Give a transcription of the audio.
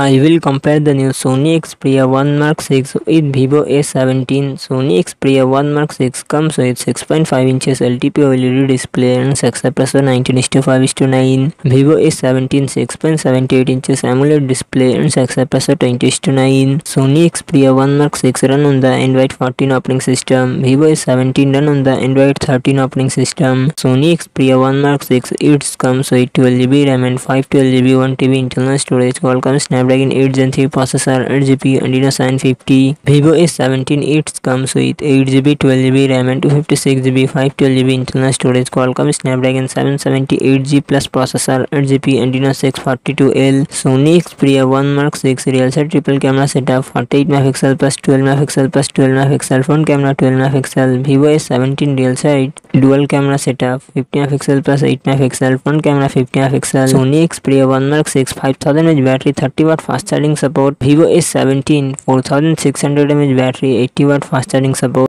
I will compare the new Sony Xperia 1 Mark 6 with Vivo S17. Sony Xperia 1 Mark 6 comes with 6.5 inches LTPO OLED display and success ratio 19:5:9. Vivo S17 6.78 inches AMOLED display and success ratio 20:9. Sony Xperia 1 Mark 6 run on the Android 14 operating system. Vivo S17 run on the Android 13 operating system. Sony Xperia 1 Mark 6 it comes with 12GB RAM and 512GB 1TB internal storage. Qualcomm Snapdragon Snapdragon 8 Gen 3 processor, 8GB Adreno 950. Vivo S17 it comes with 8GB, 12GB RAM and 256GB, 512GB internal storage. Qualcomm Snapdragon 778G plus processor, 8GB Adreno 642L. Sony Xperia 1 Mark 6 real set triple camera setup 48 megapixel plus 12 megapixel plus 12 megapixel front camera 12 megapixel. Vivo S17 real set dual camera setup 50 megapixel plus 8 megapixel front camera 50 megapixel. Sony Xperia 1 Mark 6 5000 mAh battery 30 watt fast charging support. Vivo s17 4600 mAh battery 80 watt fast charging support